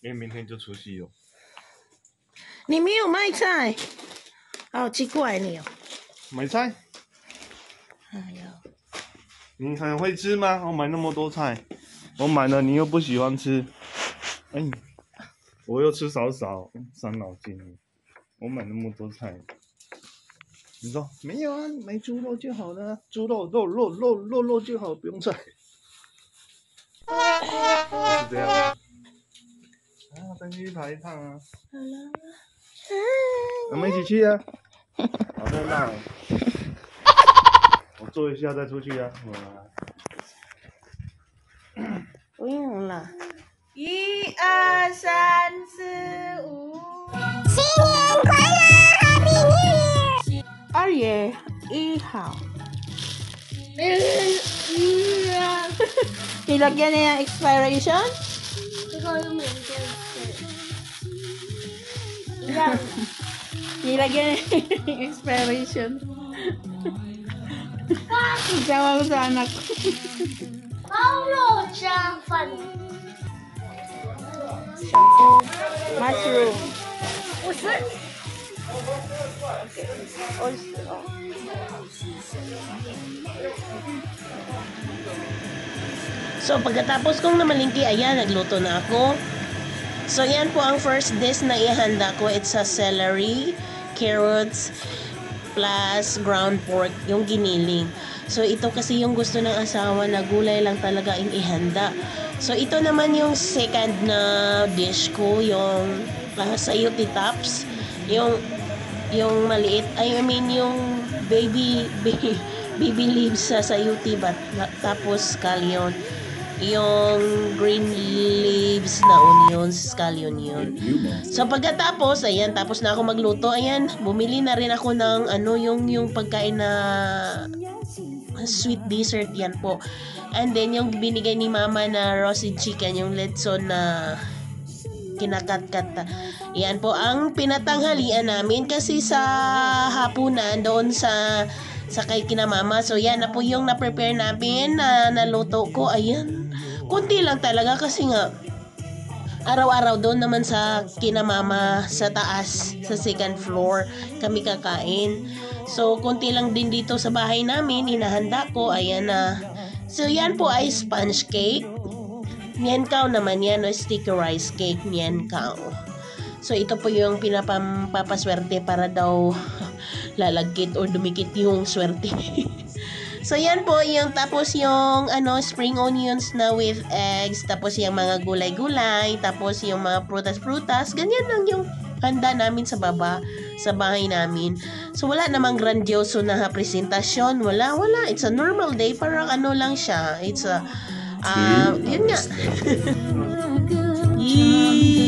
因为明天就除夕了。你没有卖菜，好奇怪你哦。买菜？哎呀，你很会吃吗？我买那么多菜，我买了你又不喜欢吃，哎，我又吃少少，伤脑筋。我买那么多菜，你说没有啊？买猪肉就好了，猪肉肉肉肉肉肉就好，不用菜。是这样吗？啊，先去跑一趟啊。好。我们一起去呀。好热闹。我坐一下再出去呀。我不用了。一二三四五。新年快乐，Happy New Year！二月一号。你的 g e n e r a expiration？这个没。Ilan? Nilagyan yung expiration. Sawa ko sa anak ko. Paulo, siya fan. Shampoo. Mushroom. Oyster. Oyster. So, pagkatapos kong namalingki, ayan, nagluto na ako. So, yan po ang first dish na ihanda ko. It's a celery, carrots, plus ground pork, yung giniling. So, ito kasi yung gusto ng asawa na gulay lang talaga yung ihanda. So, ito naman yung second na dish ko, yung uh, sayote tops. Yung, yung maliit, I mean, yung baby, baby, baby leaves sa sayuti, but, tapos scallion yung green leaves na onions, scallion yun. So pagkatapos, ayan, tapos na ako magluto, ayan, bumili na rin ako ng ano, yung, yung pagkain na sweet dessert yan po. And then yung binigay ni mama na roasted chicken, yung letson na kinakat-kat. Yan po ang pinatanghalian namin kasi sa hapunan doon sa sa kay kinamama. So yan na po yung na-prepare namin na naluto ko. Ayan. Kunti lang talaga kasi nga araw-araw doon naman sa kinamama sa taas sa second floor kami kakain. So kunti lang din dito sa bahay namin inahanda ko. Ayan na. So yan po ay sponge cake. Mian kao naman yan o sticky rice cake mian kao. So ito po yung pinapampapaswerte para daw lalagkit or dumikit yung swerte. so yan po yung tapos yung ano spring onions na with eggs, tapos yung mga gulay-gulay, tapos yung mga prutas-prutas, ganyan lang yung handa namin sa baba sa bahay namin. So wala namang grandioso na presentasyon, wala, wala. It's a normal day, parang ano lang siya. It's a uh, yun nga.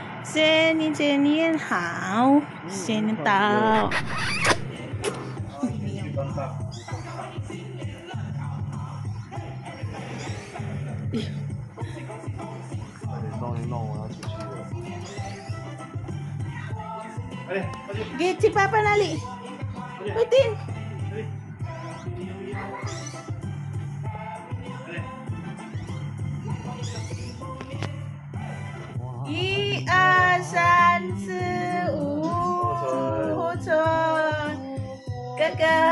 姐你姐，你好，新年到。给去爸爸那里，快点。Yeah.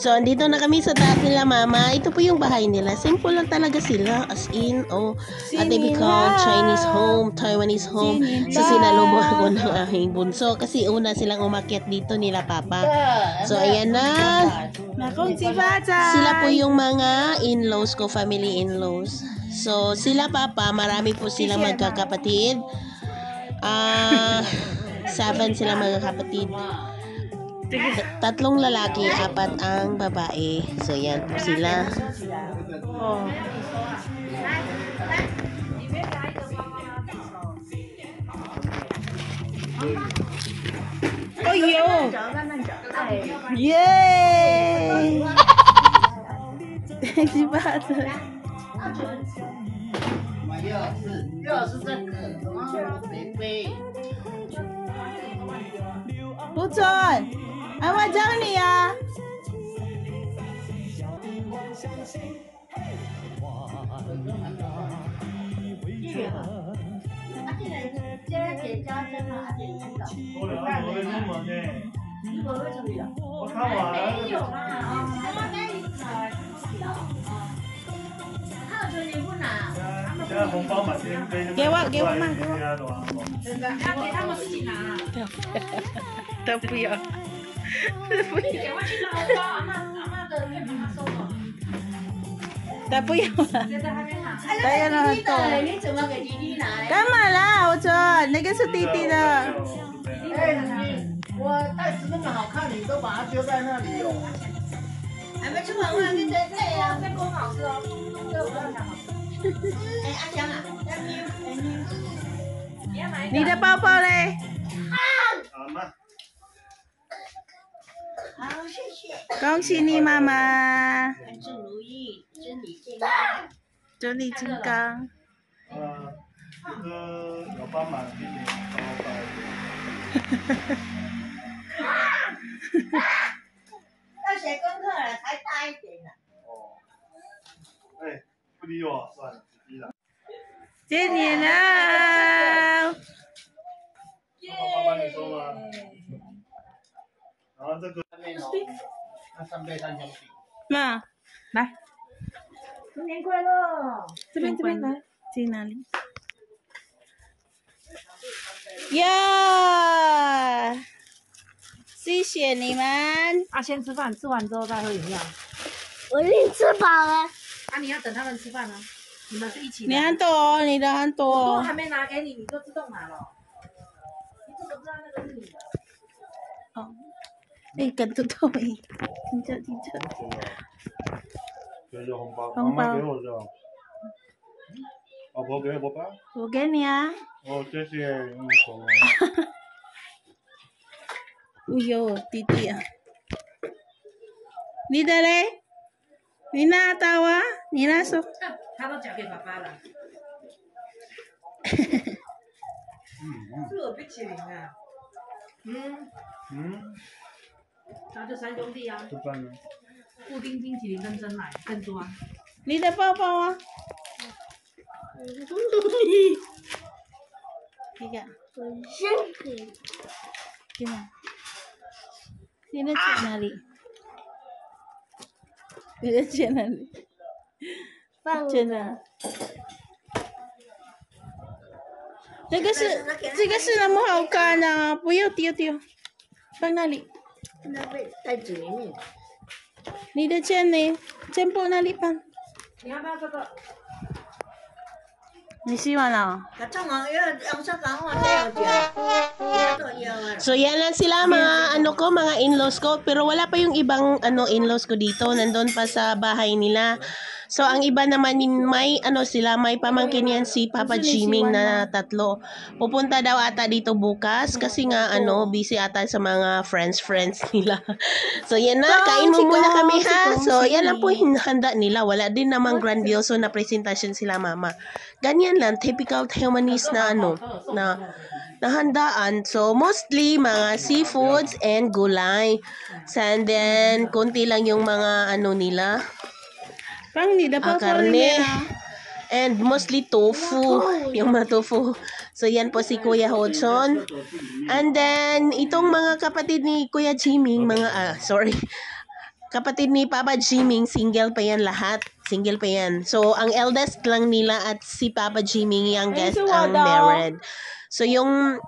So, andito na kami sa taas nila, mama. Ito po yung bahay nila. Simple lang talaga sila. As in, oh, a typical Chinese home, Taiwanese home. So, sinalubong ako ng aking bunso. Kasi una silang umakyat dito nila, papa. So, ayan na. Nakong si Bata. Sila po yung mga in-laws ko, family in-laws. So, sila papa, marami po silang magkakapatid. Ah, seven sila magkakapatid. Tatlong lalaki, apat ang babae. So, yan po sila. Oh. Oh, yo! Yay! si Bata. 妈钥匙钥匙在？我没背。不准！阿妈教你。啊，会？我查完了。没有嘛？一个。给我，给我嘛。现在要给他们自己拿。都不要，不要。都不要了。在在还没。哎呀，你你怎么给滴滴拿？干嘛啦，儿子？那个是滴滴的。哎，我袋子那么好看，你都把它丢在那里了。还没吃完吗？再再呀，再给好吃哦。这个不要了吗？你的包包嘞？好吗？好，谢谢。恭喜你妈妈。祝你健康。祝你健康。呃，这个帮。哈哈哈哈哈。要写功课了，大一点呢。哦。哎。不理我，算了，自己来。Jenny na. 我帮你收吗？然后这个。那三倍三兄弟，Ma. Bye. 新年快乐！这边这边来，去哪里？呀！谢谢你们。啊，先吃饭，吃完之后再喝饮料。我已经吃饱了。啊，你要等他们吃饭啊，你们是一起的。你很多哦，你的很我多还。没拿给你，你就自动拿了。你怎么知道那个是你的？哦，哎，跟豆豆哎，听着听着。给有红包，红包妈妈给我的。老婆给我吧。我给你啊。哦，谢谢，你，好了。哎呦，弟弟啊！你的嘞？你拿到啊？你那手？他都交给爸爸了。嗯是有冰淇淋啊。嗯，嗯，他就三兄弟啊，吃饭呢。布丁冰淇淋跟真奶更多啊。你的包包啊？这个，我先给。这个，你的在哪里？你的钱那里？放钱呢？这个是这个是那么好看啊！不要丢丢，放那里。那被袋子里面。你的钱呢？钱包那里放？你要不要这个？你喜欢啊？ Katong ang yun, ang sa kang hotel dyan. Ito yun. So yan lang sila mga ano ko, mga in-laws ko. Pero wala pa yung ibang ano in-laws ko dito. Nandun pa sa bahay nila. So ang iba naman min- may ano sila, may pamangkin yan si Papa Jiming na tatlo. Pupunta daw ata dito bukas kasi nga ano, busy ata sa mga friends friends nila. So yan na, kain mo muna kami ha. So yan lang po yung handa nila. Wala din namang grandioso na presentation sila mama. Ganyan lang, typical Taiwanese na ano, na nahandaan. So, mostly mga seafoods and gulay. And then, konti lang yung mga ano nila, ni ah, dapat karne. And mostly tofu. Yung mga tofu. So, yan po si Kuya Hodson. And then, itong mga kapatid ni Kuya Jiming, mga, ah, sorry. Kapatid ni Papa Jiming, single pa yan lahat. Single pa yan. So, ang eldest lang nila at si Papa Jiming, youngest, ang married. So, yung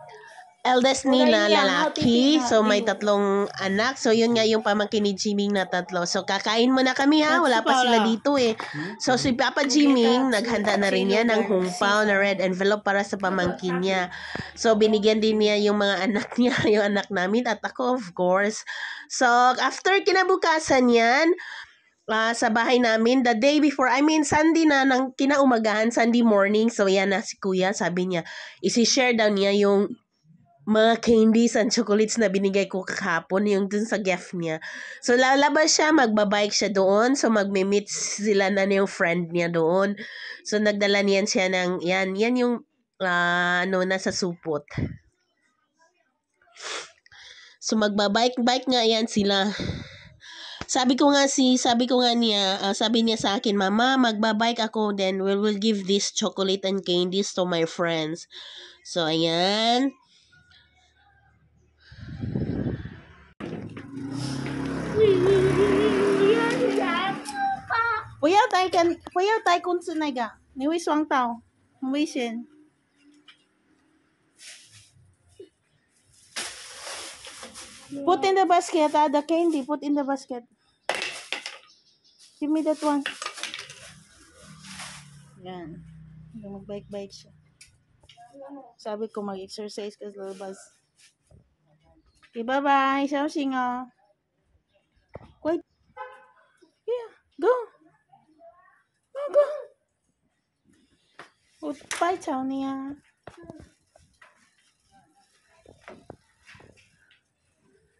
eldest nila, lalaki. So, may tatlong anak. So, yun nga yung pamangkin ni Jiming na tatlo. So, kakain muna kami ha. Wala pa sila dito eh. So, si Papa Jiming, naghanda na rin yan ng hungpaw na red envelope para sa pamangkin niya. So, binigyan din niya yung mga anak niya, yung anak namin, at ako, of course. So, after kinabukasan yan, ah, sa bahay namin, the day before, I mean, Sunday na, ng kinaumagahan, Sunday morning, so yan na si Kuya, sabi niya, isi-share daw niya yung mga candies and chocolates na binigay ko kahapon, yung dun sa gift niya. So, lalabas siya, magbabike siya doon. So, magme-meet sila na yung friend niya doon. So, nagdala niyan siya ng, yan, yan yung, ah, ano, nasa supot. So, magbabike-bike nga yan sila. Sabi ko nga si, sabi ko nga niya, ah, sabi niya sa akin, Mama, magbabike ako, then we will give this chocolate and candies to my friends. So, ayan. Bố yêu tay cần, bố yêu tay con sự này cả. Nếu ấy xoang tàu, không biết xin. Put in the basket, ah, the candy, put in the basket. Give me that one. Yan. Mag-bike-bike siya. Sabi ko mag-exercise ka sa labas. Okay, bye-bye. Siya 乖，耶，哥，哥哥，我拜求你啊，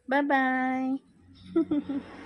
拜拜，哼哼哼。